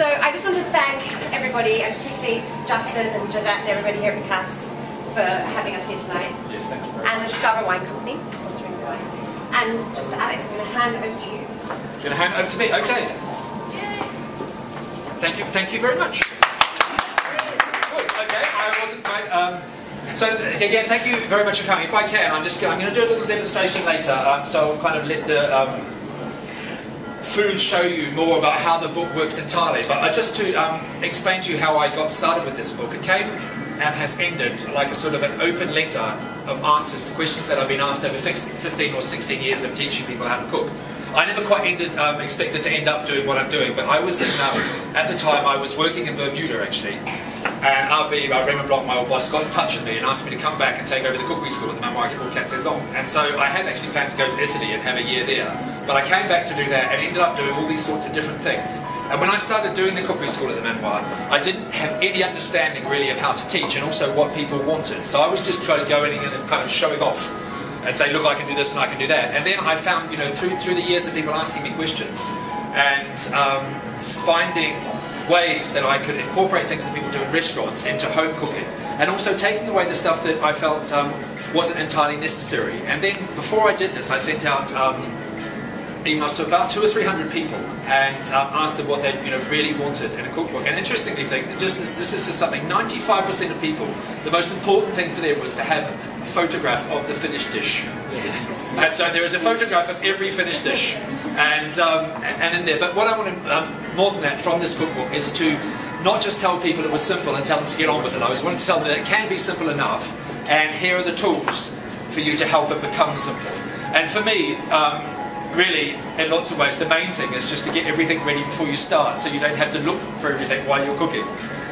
So I just want to thank everybody, and particularly Justin and Josette and everybody here at Picasso for having us here tonight. Yes, thank you very And the Scarborough Wine Company. sponsoring the wine. And just Alex, I'm going to hand over to you. You're going to hand it over to me? Okay. Yay. Thank you, thank you very much. Okay, I wasn't quite... Um, so again, thank you very much for coming. If I can, I'm just I'm going to do a little demonstration later. Um, so I'll kind of let the um, food show you more about how the book works entirely. But I just to um, explain to you how I got started with this book. It came and has ended like a sort of an open letter of answers to questions that I've been asked over 15 or 16 years of teaching people how to cook. I never quite ended, um, expected to end up doing what I'm doing, but I was in, um, at the time, I was working in Bermuda actually, and RB, uh, Raymond Blanc, my old boss, got in touch with me and asked me to come back and take over the cookery school at the Memoir All Cat Saison. And so I had actually planned to go to Italy and have a year there, but I came back to do that and ended up doing all these sorts of different things. And when I started doing the cookery school at the Manoir, I didn't have any understanding really of how to teach and also what people wanted. So I was just trying to go in and kind of showing off and say, look, I can do this and I can do that. And then I found, you know, through, through the years of people asking me questions and um, finding ways that I could incorporate things that people do in restaurants into home cooking. And also taking away the stuff that I felt um, wasn't entirely necessary. And then before I did this, I sent out um, emails to about two or three hundred people and um, asked them what they you know really wanted in a cookbook. And interestingly, think just this, this is just something. Ninety-five percent of people, the most important thing for them was to have a photograph of the finished dish. And so there is a photograph of every finished dish, and um, and in there. But what I want to um, more than that from this cookbook is to not just tell people it was simple and tell them to get on with it. I was wanting to tell them that it can be simple enough, and here are the tools for you to help it become simple. And for me, um, really, in lots of ways, the main thing is just to get everything ready before you start, so you don't have to look for everything while you're cooking.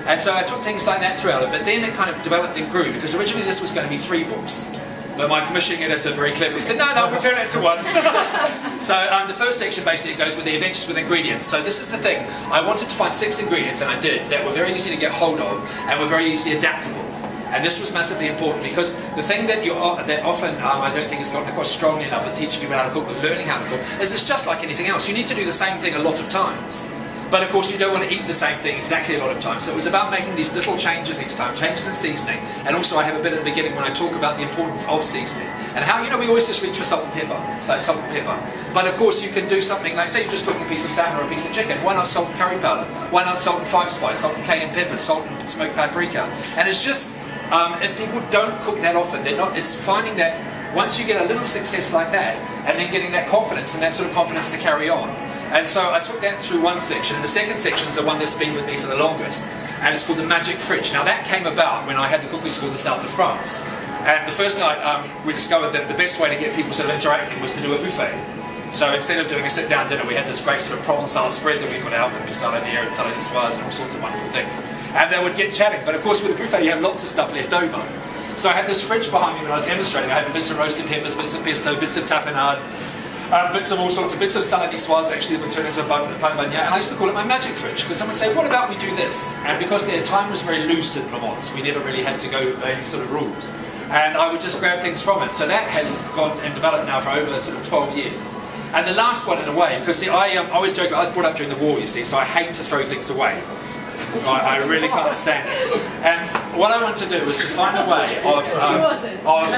And so I took things like that throughout it, but then it kind of developed and grew because originally this was going to be three books. But my commissioning editor very cleverly said, no, no, we'll turn it into one. so um, the first section basically goes with the adventures with ingredients. So this is the thing. I wanted to find six ingredients, and I did, that were very easy to get hold of and were very easily adaptable. And this was massively important because the thing that you that often um, I don't think has gotten across strongly enough in teaching people how to cook, but learning how to cook, is it's just like anything else. You need to do the same thing a lot of times. But of course, you don't want to eat the same thing exactly a lot of times. So it was about making these little changes each time, changes in seasoning. And also, I have a bit at the beginning when I talk about the importance of seasoning and how you know we always just reach for salt and pepper, so salt and pepper. But of course, you can do something like say you're just cooking a piece of salmon or a piece of chicken. Why not salt and curry powder? Why not salt and five spice, salt and cayenne pepper, salt and smoked paprika? And it's just um, if people don't cook that often, they're not. It's finding that once you get a little success like that, and then getting that confidence and that sort of confidence to carry on. And so I took that through one section, and the second section is the one that's been with me for the longest, and it's called the Magic Fridge. Now that came about when I had the cookery school in the south of France, and the first night um, we discovered that the best way to get people sort of interacting was to do a buffet. So instead of doing a sit-down dinner, we had this great sort of Provençal spread that we put out with pissaladière and salad niçoise and all sorts of wonderful things. And they would get chatting. But of course, with a buffet, you have lots of stuff left over. So I had this fridge behind me when I was demonstrating. I had bits of roasted peppers, bits of pesto, bits of tapenade, um, bits of all sorts of bits of salad niçoise actually that would turn into a pain bagnat. And I used to call it my magic fridge because someone would say, what about we do this? And because their time was very loose in Provence, we never really had to go by any sort of rules. And I would just grab things from it. So that has gone and developed now for over sort of 12 years. And the last one in a way, because see, I, um, I always joke, I was brought up during the war, you see, so I hate to throw things away. I, I really can't stand it. And what I want to do is to find a way of, um, of, of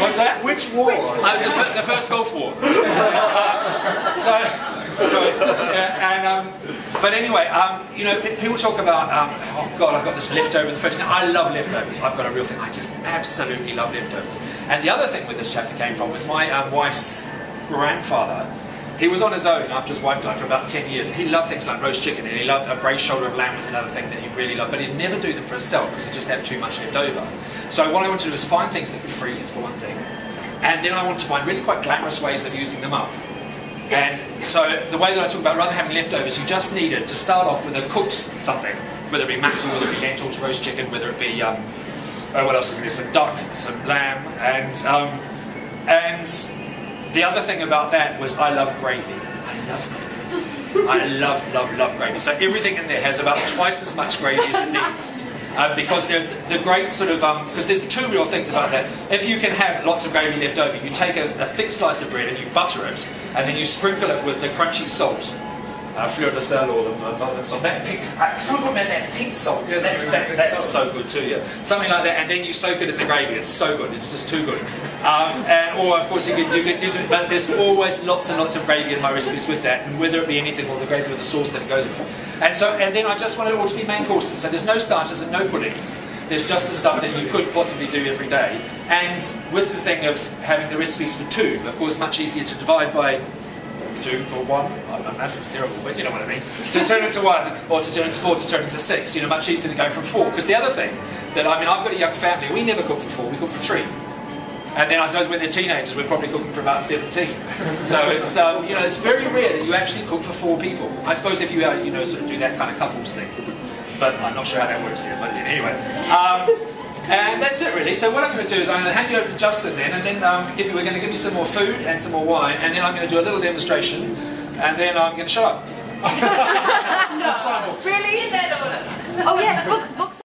what's that? Which war? I was the, the first Gulf War. so, so yeah, and um, but anyway, um, you know, pe- people talk about, um, oh God, I've got this leftover in the fridge. Now, I love leftovers. I've got a real thing. I just absolutely love leftovers. And the other thing where this chapter came from was my um, wife's grandfather. He was on his own after his wife died for about 10 years, and he loved things like roast chicken, and he loved a braised shoulder of lamb was another thing that he really loved, but he'd never do them for himself because he just had too much left over. So what I wanted to do was find things that could freeze, for one thing, and then I wanted to find really quite glamorous ways of using them up. And so the way that I talk about rather having leftovers, you just needed to start off with a cooked something, whether it be mackerel, whether it be lentils, roast chicken, whether it be um, oh, what else is there? Some duck, some lamb, and um, and the other thing about that was I love gravy. I love gravy. I love, love, love gravy. So everything in there has about twice as much gravy as it needs. Uh, because there's the great sort of, um, because there's two real things about that. If you can have lots of gravy left over, you take a, a thick slice of bread and you butter it, and then you sprinkle it with the crunchy salt. Uh, fleur de sel or the uh, salt. That pink, uh, someone put that pink salt. Yeah, that's, that, that's so good too. Yeah, something like that, and then you soak it in the gravy. It's so good. It's just too good. Um, and or of course you can you can use it, but there's always lots and lots of gravy in my recipes with that, and whether it be anything or the gravy or the sauce that it goes with. And so, and then I just want it all to be main courses. So there's no starters and no puddings. There's just the stuff that you could possibly do every day. And with the thing of having the recipes for two, of course, much easier to divide by two for one. I know maths is terrible, but you know what I mean. to turn into one, or to turn into four, to turn into six. You know, much easier than going from four. Because the other thing that I mean, I've got a young family. We never cook for four. We cook for three. And then I suppose when they're teenagers, we're probably cooking for about 17. So it's um, you know it's very rare that you actually cook for four people. I suppose if you uh, you know sort of do that kind of couples thing, but I'm not sure how that works here. But anyway, um, and that's it really. So what I'm going to do is I'm going to hand you over to Justin then, and then um, you, we're going to give you some more food and some more wine, and then I'm going to do a little demonstration, and then I'm going to shut up. no. Really? In that order? Oh yes, book, books.